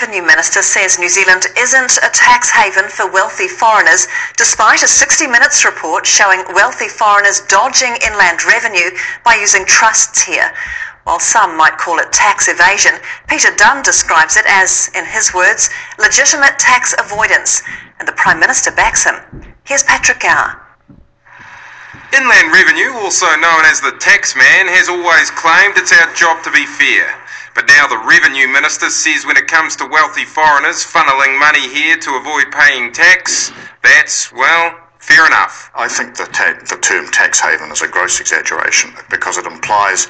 Revenue Minister says New Zealand isn't a tax haven for wealthy foreigners, despite a 60 Minutes report showing wealthy foreigners dodging inland revenue by using trusts here. While some might call it tax evasion, Peter Dunne describes it as, in his words, legitimate tax avoidance, and the Prime Minister backs him. Here's Patrick Gower. Inland Revenue, also known as the tax man, has always claimed it's our job to be fair. But now the Revenue Minister says when it comes to wealthy foreigners funneling money here to avoid paying tax, that's, well, fair enough. I think the, ta- the term tax haven is a gross exaggeration because it implies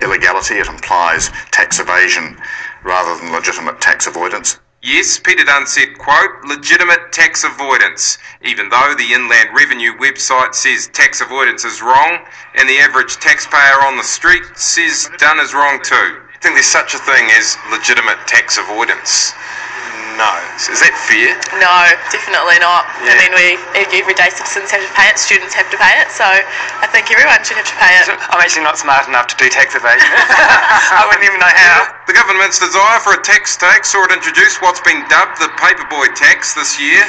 illegality, it implies tax evasion rather than legitimate tax avoidance. Yes, Peter Dunne said, quote, legitimate tax avoidance, even though the Inland Revenue website says tax avoidance is wrong, and the average taxpayer on the street says Dunne is wrong too. I think there's such a thing as legitimate tax avoidance. No. Is that fair? No, definitely not. I mean, we everyday citizens have to pay it, students have to pay it, so I think everyone should have to pay it. I'm actually not smart enough to do tax evasion. I wouldn't even know how. The government's desire for a tax tax saw it introduce what's been dubbed the paperboy tax this year,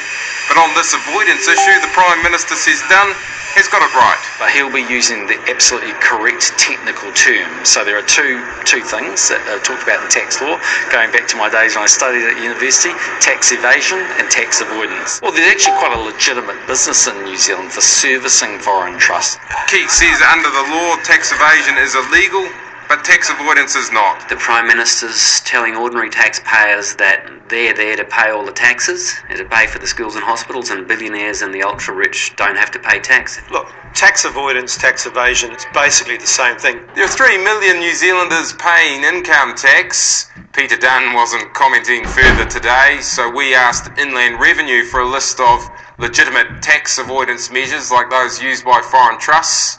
but on this avoidance issue, the Prime Minister says Dunne has got it right. But he'll be using the absolutely correct technical term. So there are two two things that are talked about in tax law, going back to my days when I studied at university, tax evasion and tax avoidance. Well, there's actually quite a legitimate business in New Zealand for servicing foreign trusts. Key says under the law, tax evasion is illegal, but tax avoidance is not. The Prime Minister's telling ordinary taxpayers that they're there to pay all the taxes, to pay for the schools and hospitals, and billionaires and the ultra rich don't have to pay tax. Look, tax avoidance, tax evasion, it's basically the same thing. There are 3 million New Zealanders paying income tax. Peter Dunne wasn't commenting further today, so we asked Inland Revenue for a list of legitimate tax avoidance measures like those used by foreign trusts.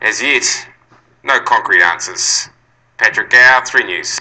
As yet, no concrete answers. Patrick Gower, 3 News.